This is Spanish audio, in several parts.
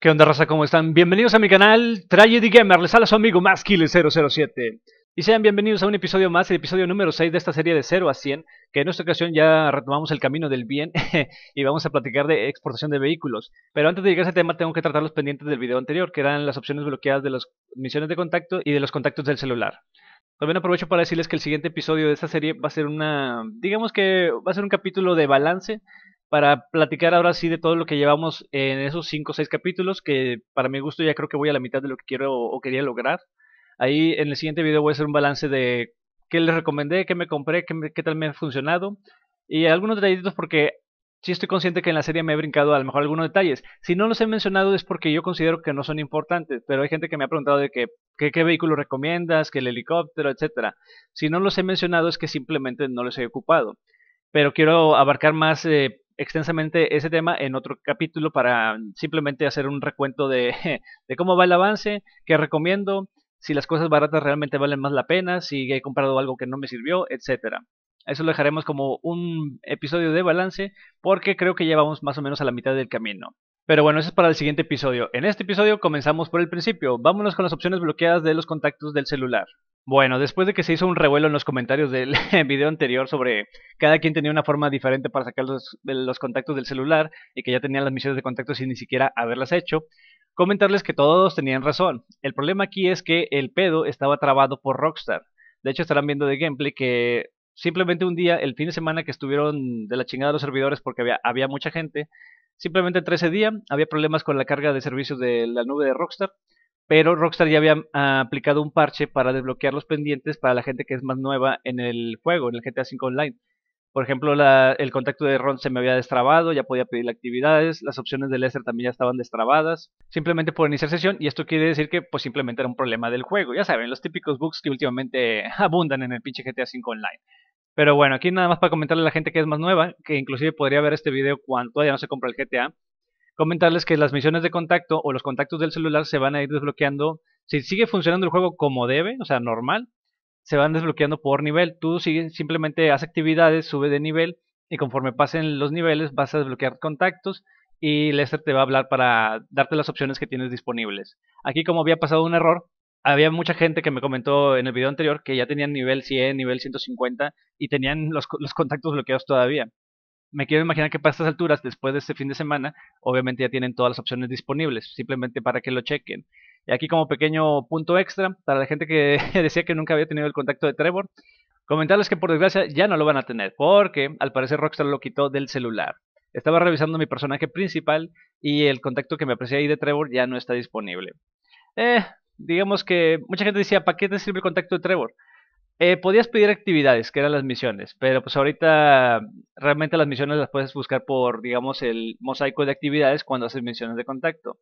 ¿Qué onda, raza? ¿Cómo están? Bienvenidos a mi canal Tragedy Gamer, les habla su amigo Maskiller007 Y sean bienvenidos a un episodio más, el episodio número 6 de esta serie de 0 a 100 Que en esta ocasión ya retomamos el camino del bien y vamos a platicar de exportación de vehículos Pero antes de llegar a ese tema tengo que tratar los pendientes del video anterior Que eran las opciones bloqueadas de las misiones de contacto y de los contactos del celular también aprovecho para decirles que el siguiente episodio de esta serie va a ser una, digamos que va a ser un capítulo de balance para platicar ahora sí de todo lo que llevamos en esos 5 o 6 capítulos, que para mi gusto ya creo que voy a la mitad de lo que quiero o quería lograr. Ahí en el siguiente video voy a hacer un balance de qué les recomendé, qué me compré, qué, tal me ha funcionado y algunos detallitos porque sí estoy consciente que en la serie me he brincado a lo mejor algunos detalles. Si no los he mencionado es porque yo considero que no son importantes, pero hay gente que me ha preguntado de que, qué vehículo recomiendas, que el helicóptero, etcétera. Si no los he mencionado es que simplemente no los he ocupado. Pero quiero abarcar más eh, extensamente ese tema en otro capítulo para simplemente hacer un recuento de, de cómo va el avance, qué recomiendo, si las cosas baratas realmente valen más la pena, si he comprado algo que no me sirvió, etcétera. Eso lo dejaremos como un episodio de balance porque creo que llevamos más o menos a la mitad del camino. Pero bueno, eso es para el siguiente episodio. En este episodio comenzamos por el principio. Vámonos con las opciones bloqueadas de los contactos del celular. Bueno, después de que se hizo un revuelo en los comentarios del video anterior sobre cada quien tenía una forma diferente para sacar los, los contactos del celular y que ya tenían las misiones de contacto sin ni siquiera haberlas hecho, comentarles que todos tenían razón. El problema aquí es que el pedo estaba trabado por Rockstar. De hecho, estarán viendo de gameplay que simplemente un día, el fin de semana que estuvieron de la chingada los servidores porque había, mucha gente, simplemente entre ese día había problemas con la carga de servicios de la nube de Rockstar pero Rockstar ya había ah, aplicado un parche para desbloquear los pendientes para la gente que es más nueva en el juego, en el GTA V Online. Por ejemplo, el contacto de Ron se me había destrabado, ya podía pedir actividades, las opciones de Lester también ya estaban destrabadas, simplemente por iniciar sesión, y esto quiere decir que pues simplemente era un problema del juego. Ya saben, los típicos bugs que últimamente abundan en el pinche GTA V Online. Pero bueno, aquí nada más para comentarle a la gente que es más nueva, que inclusive podría ver este video cuando todavía no se compra el GTA, comentarles que las misiones de contacto o los contactos del celular se van a ir desbloqueando. Si sigue funcionando el juego como debe, o sea, normal, se van desbloqueando por nivel. Tú simplemente haz actividades, sube de nivel y conforme pasen los niveles vas a desbloquear contactos y Lester te va a hablar para darte las opciones que tienes disponibles. Aquí como había pasado un error, había mucha gente que me comentó en el video anterior que ya tenían nivel 100, nivel 150 y tenían los, los contactos bloqueados todavía me quiero imaginar que para estas alturas, después de este fin de semana, obviamente ya tienen todas las opciones disponibles, simplemente para que lo chequen. Y aquí como pequeño punto extra, para la gente que decía que nunca había tenido el contacto de Trevor, comentarles que por desgracia ya no lo van a tener, porque al parecer Rockstar lo quitó del celular. Estaba revisando mi personaje principal y el contacto que me aparecía ahí de Trevor ya no está disponible. Eh, digamos que mucha gente decía, ¿para qué te sirve el contacto de Trevor? Eh, podías pedir actividades, que eran las misiones, pero pues ahorita realmente las misiones las puedes buscar por, digamos, el mosaico de actividades cuando haces misiones de contacto.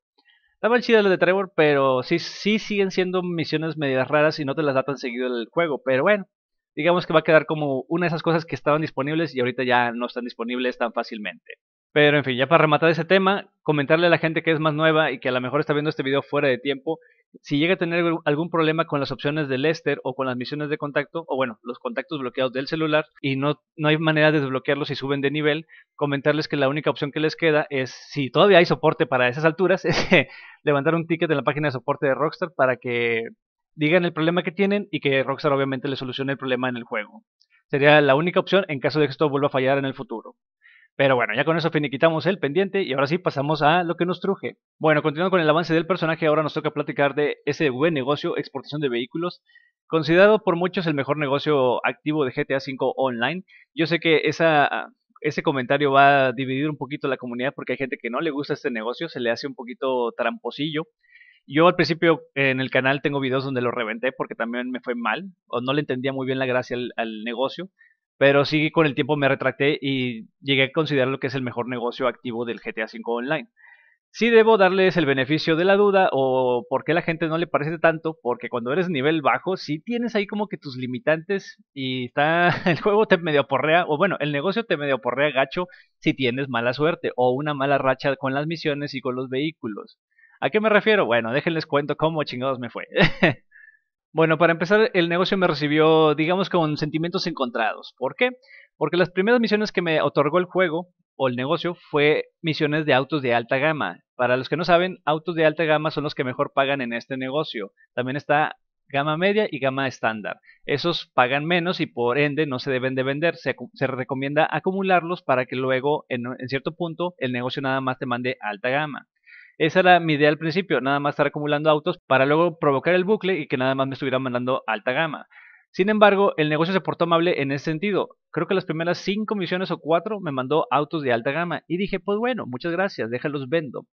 Estaban chidas las de Trevor, pero sí, sí siguen siendo misiones medias raras y no te las da tan seguido el juego, pero bueno, digamos que va a quedar como una de esas cosas que estaban disponibles y ahorita ya no están disponibles tan fácilmente. Pero en fin, ya para rematar ese tema, comentarle a la gente que es más nueva y que a lo mejor está viendo este video fuera de tiempo, si llega a tener algún problema con las opciones de Lester o con las misiones de contacto, o bueno, los contactos bloqueados del celular y no, no hay manera de desbloquearlos si suben de nivel, comentarles que la única opción que les queda es, si todavía hay soporte para esas alturas, es levantar un ticket en la página de soporte de Rockstar para que digan el problema que tienen y que Rockstar obviamente le solucione el problema en el juego. Sería la única opción en caso de que esto vuelva a fallar en el futuro. Pero bueno, ya con eso finiquitamos el pendiente y ahora sí pasamos a lo que nos truje. Bueno, continuando con el avance del personaje, ahora nos toca platicar de ese buen negocio, exportación de vehículos, considerado por muchos el mejor negocio activo de GTA V Online. Yo sé que ese comentario va a dividir un poquito la comunidad porque hay gente que no le gusta este negocio, se le hace un poquito tramposillo. Yo al principio en el canal tengo videos donde lo reventé porque también me fue mal o no le entendía muy bien la gracia al negocio. Pero sí, con el tiempo me retracté y llegué a considerar lo que es el mejor negocio activo del GTA V Online. Sí debo darles el beneficio de la duda o por qué la gente no le parece tanto, porque cuando eres nivel bajo sí tienes ahí como que tus limitantes y está el juego te medio porrea, o bueno, el negocio te medio porrea gacho si tienes mala suerte o una mala racha con las misiones y con los vehículos. ¿A qué me refiero? Bueno, déjenles cuento cómo chingados me fue. Bueno, para empezar, el negocio me recibió, digamos, con sentimientos encontrados. ¿Por qué? Porque las primeras misiones que me otorgó el juego o el negocio fue misiones de autos de alta gama. Para los que no saben, autos de alta gama son los que mejor pagan en este negocio. También está gama media y gama estándar. Esos pagan menos y por ende no se deben de vender. Se, recomienda acumularlos para que luego en, en, cierto punto el negocio nada más te mande alta gama. Esa era mi idea al principio, nada más estar acumulando autos para luego provocar el bucle y que nada más me estuvieran mandando alta gama. Sin embargo, el negocio se portó amable en ese sentido. Creo que las primeras cinco misiones o cuatro me mandó autos de alta gama. Y dije, pues bueno, muchas gracias, déjalos vendo.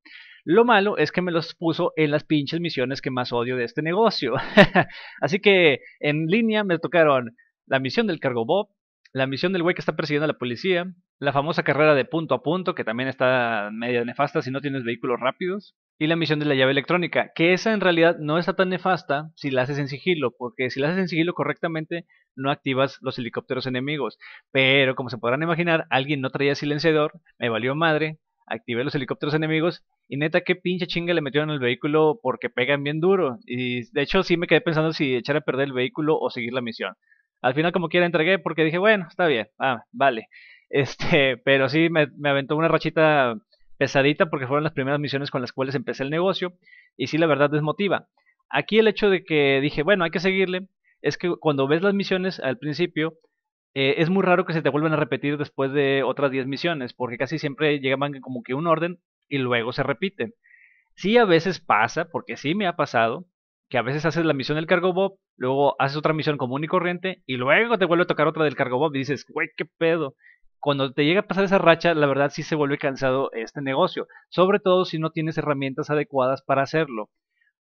Lo malo es que me los puso en las pinches misiones que más odio de este negocio. Así que en línea me tocaron la misión del cargo Bob, la misión del güey que está persiguiendo a la policía, la famosa carrera de punto a punto, que también está media nefasta si no tienes vehículos rápidos, y la misión de la llave electrónica, que esa en realidad no está tan nefasta si la haces en sigilo, porque si la haces en sigilo correctamente no activas los helicópteros enemigos, pero como se podrán imaginar, alguien no traía silenciador, me valió madre, activé los helicópteros enemigos y neta qué pinche chinga le metieron al vehículo porque pegan bien duro y de hecho sí me quedé pensando si echar a perder el vehículo o seguir la misión. Al final como quiera entregué porque dije, bueno, está bien, ah, vale. Este, pero sí me, aventó una rachita pesadita porque fueron las primeras misiones con las cuales empecé el negocio y sí la verdad desmotiva. Aquí el hecho de que dije, bueno, hay que seguirle, es que cuando ves las misiones al principio, eh, es muy raro que se te vuelvan a repetir después de otras 10 misiones, porque casi siempre llegaban como que un orden y luego se repiten. Sí a veces pasa, porque sí me ha pasado, que a veces haces la misión del cargo Bob, luego haces otra misión común y corriente, y luego te vuelve a tocar otra del cargo Bob y dices, güey, qué pedo cuando te llega a pasar esa racha, la verdad sí se vuelve cansado este negocio, sobre todo si no tienes herramientas adecuadas para hacerlo.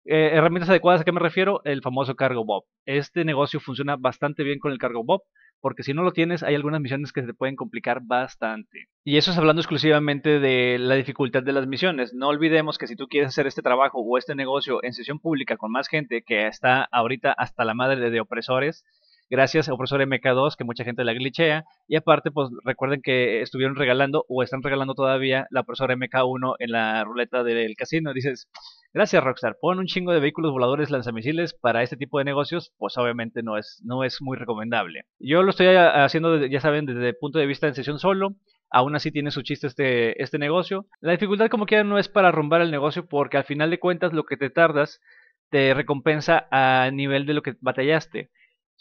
Eh, herramientas adecuadas, ¿a qué me refiero? El famoso cargo Bob. Este negocio funciona bastante bien con el cargo Bob, porque si no lo tienes, hay algunas misiones que se te pueden complicar bastante. Y eso es hablando exclusivamente de la dificultad de las misiones. No olvidemos que si tú quieres hacer este trabajo o este negocio en sesión pública con más gente que está ahorita hasta la madre de opresores, gracias a profesor MK2 que mucha gente la glitchea y aparte pues recuerden que estuvieron regalando o están regalando todavía la profesora MK1 en la ruleta del casino dices gracias Rockstar. Pon un chingo de vehículos voladores lanzamisiles para este tipo de negocios pues obviamente no es no es muy recomendable. Yo lo estoy haciendo ya saben desde el punto de vista en sesión solo. Aún así tiene su chiste este, este negocio. La dificultad como quiera no es para arrumbar el negocio porque al final de cuentas lo que te tardas te recompensa a nivel de lo que batallaste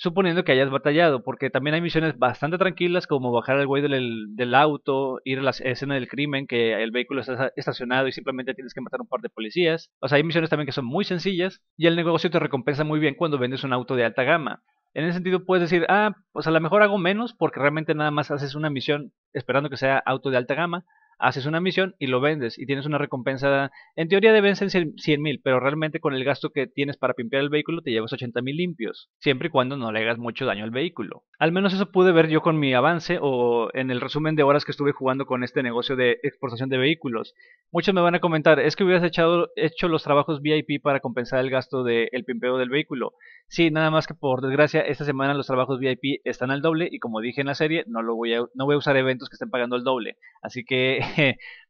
suponiendo que hayas batallado, porque también hay misiones bastante tranquilas como bajar al güey del, del, auto, ir a la escena del crimen, que el vehículo está estacionado y simplemente tienes que matar un par de policías. O sea, hay misiones también que son muy sencillas y el negocio te recompensa muy bien cuando vendes un auto de alta gama. En ese sentido puedes decir, ah, pues a lo mejor hago menos porque realmente nada más haces una misión esperando que sea auto de alta gama, haces una misión y lo vendes y tienes una recompensa, en teoría deben ser 100 mil, pero realmente con el gasto que tienes para pimpear el vehículo te llevas 80 mil limpios, siempre y cuando no le hagas mucho daño al vehículo. Al menos eso pude ver yo con mi avance o en el resumen de horas que estuve jugando con este negocio de exportación de vehículos. Muchos me van a comentar, es que hubieras hecho los trabajos VIP para compensar el gasto del pimpeo del vehículo. Sí, nada más que por desgracia esta semana los trabajos VIP están al doble y como dije en la serie, no, lo voy, a, no voy a usar eventos que estén pagando el doble. Así que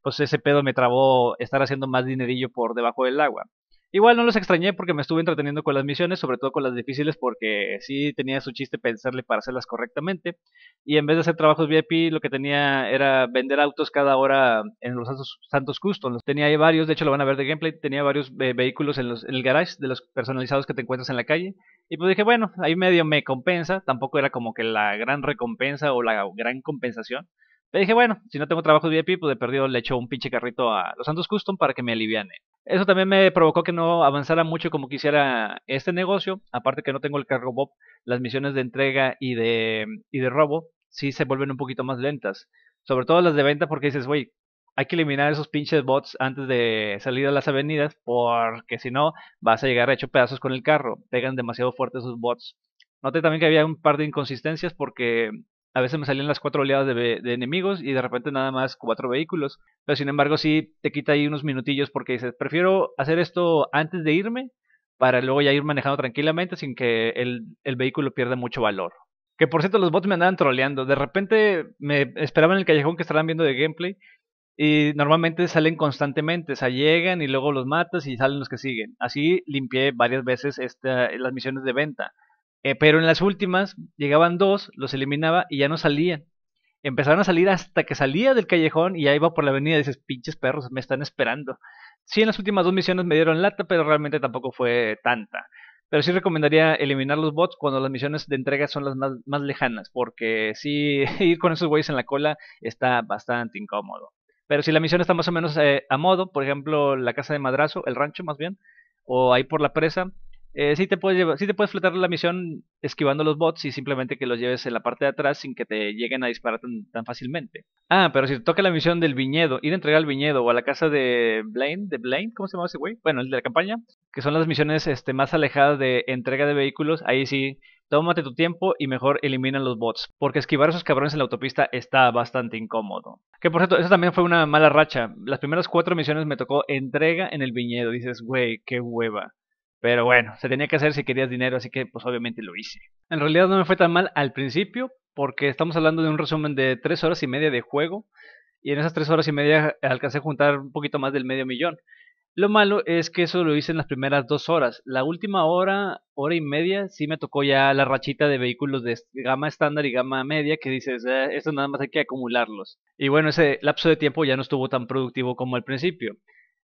pues ese pedo me trabó estar haciendo más dinerillo por debajo del agua. Igual no los extrañé porque me estuve entreteniendo con las misiones, sobre todo con las difíciles porque sí tenía su chiste pensarle para hacerlas correctamente. Y en vez de hacer trabajos VIP, lo que tenía era vender autos cada hora en los Santos, Customs. Tenía ahí varios, de hecho lo van a ver de gameplay, tenía varios vehículos en, los, en el garage de los personalizados que te encuentras en la calle. Y pues dije, bueno, ahí medio me compensa, tampoco era como que la gran recompensa o la gran compensación. Le dije, bueno, si no tengo trabajo de VIP, pues de perdido le echo un pinche carrito a los Santos Custom para que me aliviane. Eso también me provocó que no avanzara mucho como quisiera este negocio. Aparte que no tengo el cargo Bob, las misiones de entrega y de, y de robo sí se vuelven un poquito más lentas. Sobre todo las de venta porque dices, güey, hay que eliminar esos pinches bots antes de salir a las avenidas porque si no vas a llegar hecho pedazos con el carro. Pegan demasiado fuerte esos bots. Noté también que había un par de inconsistencias porque a veces me salían las cuatro oleadas de, enemigos y de repente nada más cuatro vehículos. Pero sin embargo sí te quita ahí unos minutillos porque dices, prefiero hacer esto antes de irme para luego ya ir manejando tranquilamente sin que el, vehículo pierda mucho valor. Que por cierto los bots me andaban troleando. De repente me esperaban en el callejón que estaban viendo de gameplay y normalmente salen constantemente, o sea, llegan y luego los matas y salen los que siguen. Así limpié varias veces esta, las misiones de venta. Eh, pero en las últimas llegaban dos, los eliminaba y ya no salían. empezaron a salir hasta que salía del callejón y ahí iba por la avenida y dices, pinches perros, me están esperando. Sí, en las últimas dos misiones me dieron lata, pero realmente tampoco fue tanta. Pero sí recomendaría eliminar los bots cuando las misiones de entrega son las más, más lejanas, porque sí, ir con esos güeyes en la cola está bastante incómodo. Pero si la misión está más o menos eh, a modo, por ejemplo, la casa de madrazo, el rancho más bien, o ahí por la presa, eh, sí te puedes llevar, te puedes fletar la misión esquivando los bots y simplemente que los lleves en la parte de atrás sin que te lleguen a disparar tan, fácilmente. Ah, pero si te toca la misión del viñedo, ir a entregar al viñedo o a la casa de Blaine, de Blaine, ¿cómo se llama ese güey? Bueno, el de la campaña, que son las misiones este, más alejadas de entrega de vehículos, ahí sí, tómate tu tiempo y mejor elimina los bots, porque esquivar a esos cabrones en la autopista está bastante incómodo. Que por cierto, eso también fue una mala racha. Las primeras cuatro misiones me tocó entrega en el viñedo. Dices, güey, qué hueva. Pero bueno, se tenía que hacer si querías dinero, así que pues obviamente lo hice. En realidad no me fue tan mal al principio, porque estamos hablando de un resumen de 3 horas y media de juego, y en esas 3 horas y media alcancé a juntar un poquito más del medio millón. Lo malo es que eso lo hice en las primeras dos horas. La última hora, hora y media, sí me tocó ya la rachita de vehículos de gama estándar y gama media que dices, eh, esto nada más hay que acumularlos. Y bueno, ese lapso de tiempo ya no estuvo tan productivo como al principio.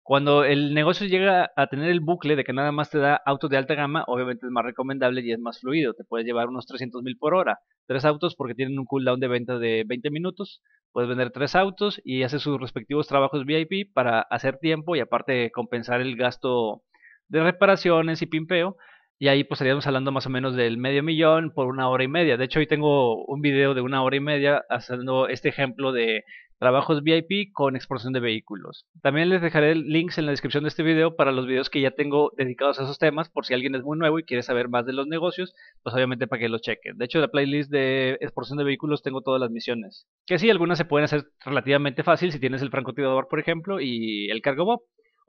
Cuando el negocio llega a tener el bucle de que nada más te da autos de alta gama, obviamente es más recomendable y es más fluido. Te puedes llevar unos 300 mil por hora. Tres autos porque tienen un cooldown de venta de 20 minutos. Puedes vender tres autos y hacer sus respectivos trabajos VIP para hacer tiempo y aparte compensar el gasto de reparaciones y pimpeo. Y ahí pues estaríamos hablando más o menos del medio millón por una hora y media. De hecho, hoy tengo un video de una hora y media haciendo este ejemplo de trabajos VIP con exportación de vehículos. También les dejaré links en la descripción de este video para los videos que ya tengo dedicados a esos temas, por si alguien es muy nuevo y quiere saber más de los negocios, pues obviamente para que lo chequen. De hecho, en la playlist de exportación de vehículos tengo todas las misiones. Que sí, algunas se pueden hacer relativamente fácil si tienes el francotirador, por ejemplo, y el cargo bob.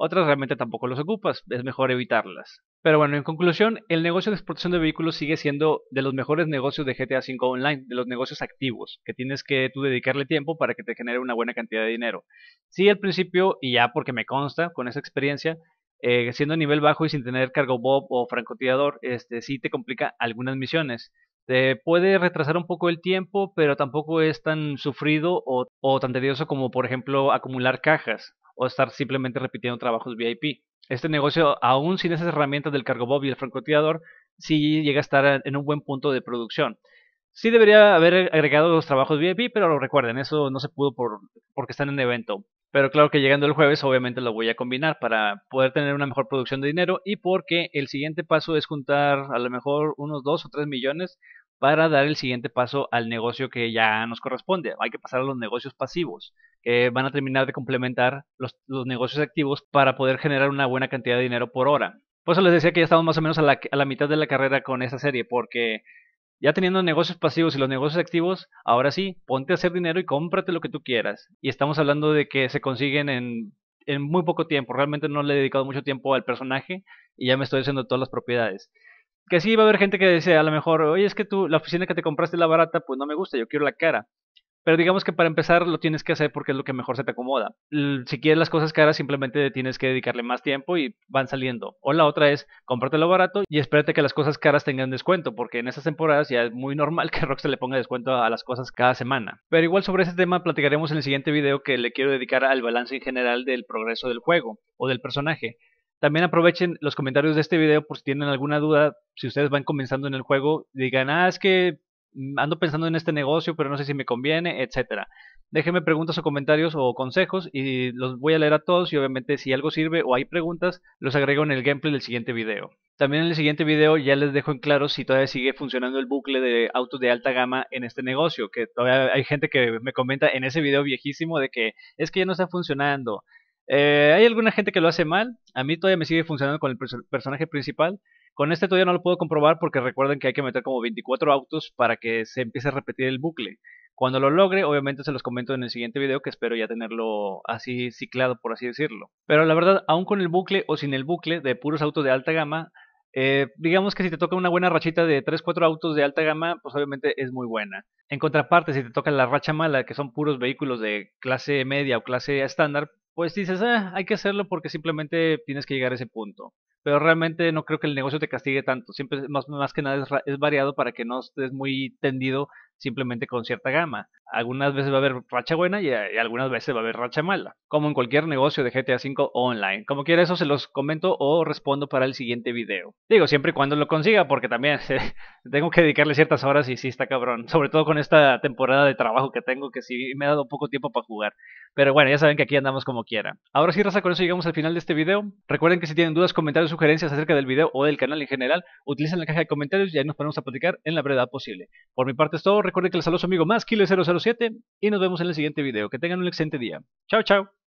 Otras realmente tampoco los ocupas, es mejor evitarlas. Pero bueno, en conclusión, el negocio de exportación de vehículos sigue siendo de los mejores negocios de GTA V Online, de los negocios activos, que tienes que tú dedicarle tiempo para que te genere una buena cantidad de dinero. Sí, al principio, y ya porque me consta con esa experiencia, eh, siendo a nivel bajo y sin tener cargo bob o francotirador, este sí te complica algunas misiones. Te puede retrasar un poco el tiempo, pero tampoco es tan sufrido o, o tan tedioso como, por ejemplo, acumular cajas o estar simplemente repitiendo trabajos VIP. Este negocio, aún sin esas herramientas del cargo bob y el francotirador, sí llega a estar en un buen punto de producción. Sí debería haber agregado los trabajos VIP, pero recuerden, eso no se pudo por, porque están en evento. Pero claro que llegando el jueves obviamente lo voy a combinar para poder tener una mejor producción de dinero y porque el siguiente paso es juntar a lo mejor unos 2 o 3 millones para dar el siguiente paso al negocio que ya nos corresponde. Hay que pasar a los negocios pasivos, que van a terminar de complementar los, negocios activos para poder generar una buena cantidad de dinero por hora. Por eso les decía que ya estamos más o menos a la, mitad de la carrera con esa serie, porque ya teniendo negocios pasivos y los negocios activos, ahora sí, ponte a hacer dinero y cómprate lo que tú quieras. Y estamos hablando de que se consiguen en, en muy poco tiempo. Realmente no le he dedicado mucho tiempo al personaje y ya me estoy haciendo todas las propiedades que sí va a haber gente que dice a lo mejor, oye, es que tú, la oficina que te compraste la barata, pues no me gusta, yo quiero la cara. Pero digamos que para empezar lo tienes que hacer porque es lo que mejor se te acomoda. Si quieres las cosas caras, simplemente tienes que dedicarle más tiempo y van saliendo. O la otra es, lo barato y espérate que las cosas caras tengan descuento, porque en esas temporadas ya es muy normal que Rockstar le ponga descuento a las cosas cada semana. Pero igual sobre ese tema platicaremos en el siguiente video que le quiero dedicar al balance en general del progreso del juego o del personaje. También aprovechen los comentarios de este video por si tienen alguna duda, si ustedes van comenzando en el juego, digan, ah, es que ando pensando en este negocio, pero no sé si me conviene, etcétera. Déjenme preguntas o comentarios o consejos y los voy a leer a todos y obviamente si algo sirve o hay preguntas, los agrego en el gameplay del siguiente video. También en el siguiente video ya les dejo en claro si todavía sigue funcionando el bucle de autos de alta gama en este negocio, que todavía hay gente que me comenta en ese video viejísimo de que es que ya no está funcionando, eh, hay alguna gente que lo hace mal. A mí todavía me sigue funcionando con el personaje principal. Con este todavía no lo puedo comprobar porque recuerden que hay que meter como 24 autos para que se empiece a repetir el bucle. Cuando lo logre, obviamente se los comento en el siguiente video que espero ya tenerlo así ciclado, por así decirlo. Pero la verdad, aún con el bucle o sin el bucle de puros autos de alta gama, eh, digamos que si te toca una buena rachita de 3-4 autos de alta gama, pues obviamente es muy buena. En contraparte, si te toca la racha mala, que son puros vehículos de clase media o clase estándar, pues dices, ah, hay que hacerlo porque simplemente tienes que llegar a ese punto. pero realmente no creo que el negocio te castigue tanto. Siempre, más, más que nada, es, es variado para que no estés muy tendido simplemente con cierta gama. Algunas veces va a haber racha buena y, algunas veces va a haber racha mala, como en cualquier negocio de GTA V online. Como quiera eso se los comento o respondo para el siguiente video. Digo, siempre y cuando lo consiga, porque también tengo que dedicarle ciertas horas y sí está cabrón. Sobre todo con esta temporada de trabajo que tengo, que sí me ha dado poco tiempo para jugar. Pero bueno, ya saben que aquí andamos como quiera. Ahora sí, raza, con eso llegamos al final de este video. Recuerden que si tienen dudas, comentarios, sugerencias acerca del video o del canal en general, utilicen la caja de comentarios y ahí nos ponemos a platicar en la brevedad posible. Por mi parte es todo. Recuerden que les saludo su amigo más Killer007 y nos vemos en el siguiente video. Que tengan un excelente día. Chao, chao.